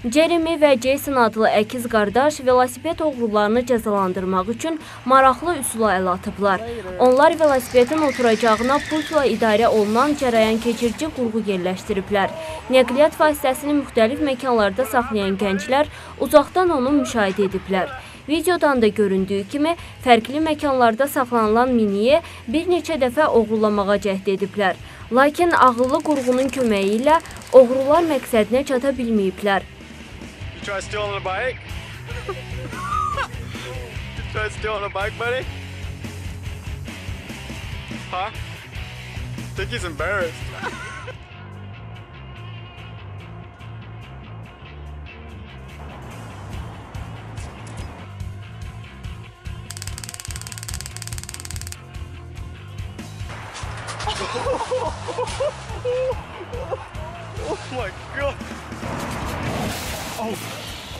Jeremy və Jason adlı əkiz qardaş velosiped oğrularını cəzalandırmaq üçün maraqlı üsula əl atıblar. Onlar velosipedin oturacağına pultla idarə olunan cərəyan keçirici qurğu yerləşdiriblər. Nəqliyyat vasitəsini müxtəlif məkanlarda saxlayan gənclər uzaqdan onu müşahidə ediblər. Videodan da göründüyü kimi fərqli məkanlarda saxlanılan miniyə bir neçə dəfə oğurlamağa cəhd ediblər. Lakin ağıllı qurğunun köməyi ilə oğrular məqsədinə çata bilməyiblər. Try stealing a bike? you try stealing a bike, buddy? Huh? think he's embarrassed. oh my god.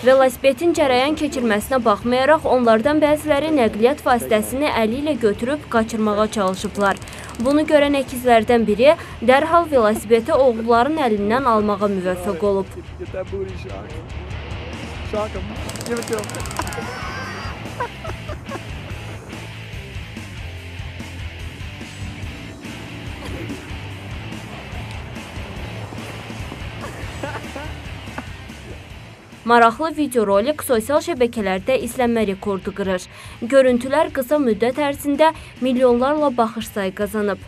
Velosipedin cərəyan keçirməsinə baxmayaraq onlardan bəziləri nəqliyyat vasitəsini əli ilə götürüb qaçırmağa çalışıblar. Bunu görən əkizlərdən biri dərhal velosipedi oğruların əlindən almağa müvəffəq olub. Maraqlı videorolik sosial şəbəkələrdə izlənmə rekordu qırır. Görüntülər qısa müddət ərzində milyonlarla baxış sayı qazanıb.